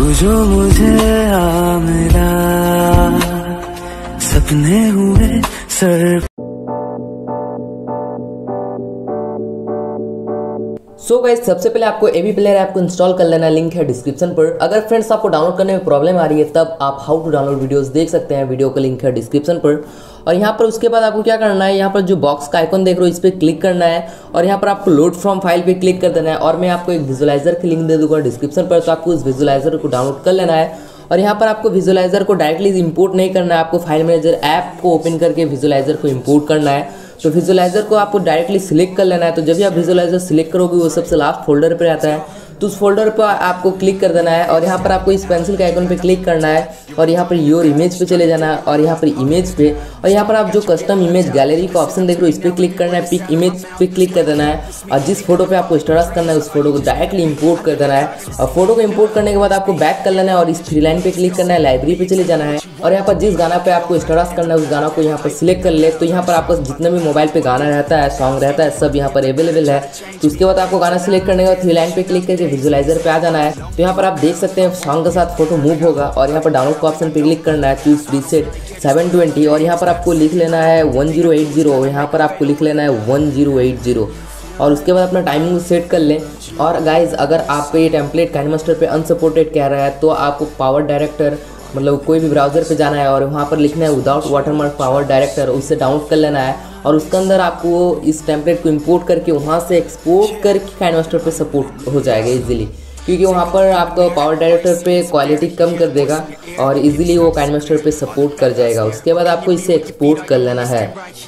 तू जो मुझे आ मिला, सपने हुए सर सो so गाइस सबसे पहले आपको एवी प्लेयर ऐप को इंस्टॉल कर लेना लिंक है डिस्क्रिप्शन पर। अगर फ्रेंड्स आपको डाउनलोड करने में प्रॉब्लम आ रही है, तब आप हाउ टू डाउनलोड वीडियोस देख सकते हैं। वीडियो का लिंक है डिस्क्रिप्शन पर। और यहाँ पर उसके बाद आपको क्या करना है, यहाँ पर जो बॉक्स का आइकन देख रहे हो, इस पर क्लिक करना है और यहाँ पर आपको लोड फ्रॉम फ़ाइल पे क्लिक कर देना है और मैं आपको एक विजुलाइजर की लिंक दे दूँगा डिस्क्रिप्शन पर तो आपको उस विजुलाइजर को डाउनलोड कर लेना है और यहाँ पर आपको विजुलाइजर को डायरेक्टली इंपोर्ट नहीं करना है, आपको फ़ाइल मैनेजर ऐप को ओपन करके विजुलाइजर को इंपोर्ट करना है। तो विजुलाइजर को आपको डायरेक्टली सिलेक्ट कर लेना है तो जब भी आप विजुलाइजर सिलेक्ट करोगे, वो सबसे लास्ट फोल्डर पर आता है। तो उस फोल्डर पर आपको क्लिक कर देना है और यहाँ पर आपको इस पेंसिल के आइकन पे क्लिक करना है और यहाँ पर योर इमेज पे चले जाना है और यहाँ पर इमेज पे और यहाँ पर आप जो कस्टम इमेज गैलरी का ऑप्शन देख रहे हो, इस पर क्लिक करना है पिक इमेज पे क्लिक कर देना है और जिस फ़ोटो पे आपको स्टेटस करना है, उस फ़ोटो को डायरेक्टली इंपोर्ट कर देना है और फ़ोटो को इम्पोर्ट करने के बाद आपको बैक कर लेना है और इस थ्री लाइन पे क्लिक करना है लाइब्रेरी पे चले जाना है। और यहाँ पर जिस गाना पे आपको स्टेटस करना है, उस गाना को यहाँ पर सिलेक्ट कर ले। तो यहाँ पर आपका जितना भी मोबाइल पे गाना रहता है सॉन्ग रहता है, सब यहाँ पर अवेलेबल है। तो उसके बाद आपको गाना सिलेक्ट करने के बाद थ्री लाइन पे क्लिक करके विजुलाइजर पे आ जाना है। तो यहाँ पर आप देख सकते हैं सॉन्ग के साथ फ़ोटो मूव होगा और यहाँ पर डाउनलोड का ऑप्शन पे क्लिक करना है चूज़ प्रीसेट सेवन ट्वेंटी और यहाँ पर आपको लिख लेना है वन ज़ीरो एट ज़ीरो यहाँ पर आपको लिख लेना है वन ज़ीरो एट ज़ीरो और उसके बाद अपना टाइमिंग सेट कर लें। और गाइज़ अगर आपका ये टेम्पलेट काइन मास्टर पे अनसपोर्टेड कह रहा है तो आपको पावर डायरेक्टर मतलब कोई भी ब्राउज़र पे जाना है और वहाँ पर लिखना है विदाउट वाटरमार्क पावर डायरेक्टर उससे डाउनलोड कर लेना है और उसके अंदर आपको इस टेम्पलेट को इंपोर्ट करके वहाँ से एक्सपोर्ट करके काइन मास्टर पे सपोर्ट हो जाएगा इजीली क्योंकि वहाँ पर आपका पावर डायरेक्टर पे क्वालिटी कम कर देगा और इजीली वो काइन मास्टर पे सपोर्ट कर जाएगा। उसके बाद आपको इसे एक्सपोर्ट कर लेना है।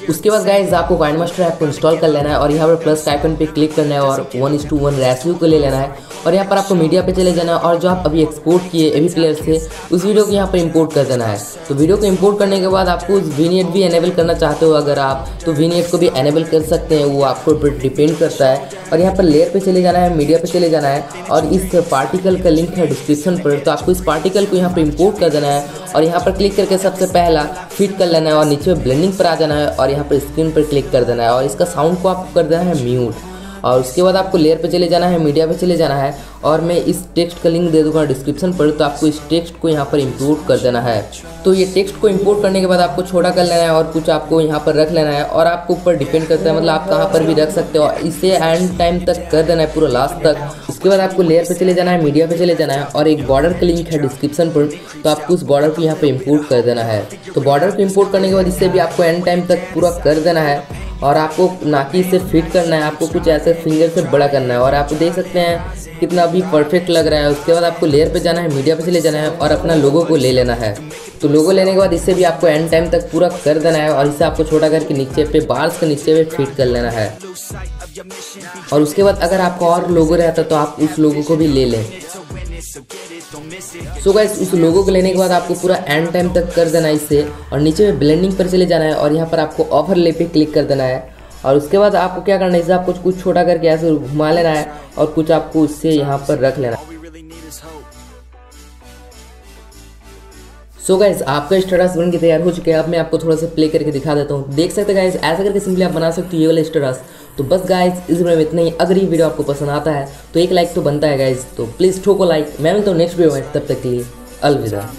उसके बाद गाइज़ आपको काइन मास्टर ऐप को इंस्टॉल कर लेना है और यहाँ पर प्लस आइकन पे क्लिक करना है और वन इस टू वन रेसिव को ले लेना है। और यहाँ पर आपको मीडिया पे चले जाना है और जो आप अभी एक्सपोर्ट किए एवी प्लेयर से उस वीडियो को यहाँ पर इंपोर्ट कर देना है। तो वीडियो को इंपोर्ट करने के बाद आपको उस वीनियट भी एनेबल करना चाहते हो अगर आप तो वीनियट को भी एनेबल कर सकते हैं, वो आपको डिपेंड करता है। और यहाँ पर लेयर पर चले जाना है मीडिया पर चले जाना है, और इस पार्टिकल का लिंक है डिस्क्रिप्शन पर तो आपको इस पार्टिकल को यहाँ पर इम्पोर्ट कर देना है। और यहाँ पर क्लिक करके सबसे पहला फिट कर लेना है और नीचे ब्लेंडिंग पर आ जाना है और यहाँ पर स्क्रीन पर क्लिक कर देना है। और इसका साउंड को आपको कर देना है म्यूट और उसके बाद आपको लेयर पे चले जाना है मीडिया पे चले जाना है और मैं इस टेक्स्ट का लिंक दे दूँगा डिस्क्रिप्शन पर तो आपको इस टेक्स्ट को यहाँ पर इम्पोर्ट कर देना है। तो ये टेक्स्ट को इम्पोर्ट करने के बाद आपको छोटा कर लेना है और कुछ आपको यहाँ पर रख लेना है और आपको ऊपर डिपेंड करता है मतलब आप कहाँ पर भी रख सकते हो। इसे एंड टाइम तक कर देना है, पूरा लास्ट तक। उसके बाद आपको लेयर पे चले जाना है मीडिया पे चले जाना है और एक बॉर्डर का लिंक है डिस्क्रिप्शन पर तो आपको उस बॉर्डर को यहाँ पर इम्पोर्ट कर देना है। तो बॉर्डर को इम्पोर्ट करने के बाद इससे भी आपको एंड टाइम तक पूरा कर देना है। और आपको ना कि से फिट करना है, आपको कुछ ऐसे फिंगर से बड़ा करना है। और आप देख सकते हैं कितना अभी परफेक्ट लग रहा है। उसके बाद आपको लेयर पे जाना है मीडिया पे चले जाना है और अपना लोगो को ले लेना है। तो लोगो लेने के बाद इससे भी आपको एंड टाइम तक पूरा कर देना है और इसे आपको छोटा करके नीचे पे बार्स के नीचे पे फिट कर लेना है। और उसके बाद अगर आपको और लोगो रहता तो आप उस लोगो को भी ले लें। सो so गाइस उस लोगो को लेने के बाद आपको पूरा एंड टाइम तक कर देना है इससे और नीचे में ब्लेंडिंग पर चले जाना है और यहाँ पर आपको ऑफ़र ले पे क्लिक कर देना है। और उसके बाद आपको क्या करना है, इसे आपको कुछ छोटा करके ऐसे घुमा लेना है और कुछ आपको उससे यहाँ पर रख लेना है। सो so गाइज़ आपका स्टेटस बन के तैयार हो चुके हैं। अब मैं आपको थोड़ा सा प्ले करके दिखा देता हूँ। देख सकते गाइज़ ऐसा करके सिंपली आप बना सकते हो, ये वाला स्टेटस तो बस गाइज़ इस वीडियो में इतना ही। अगर ये वीडियो आपको पसंद आता है तो एक लाइक तो बनता है गाइज़ तो प्लीज़ ठोको लाइक मैं मिलता हूँ नेक्स्ट वीडियो में। तब तक के लिए अलविदा।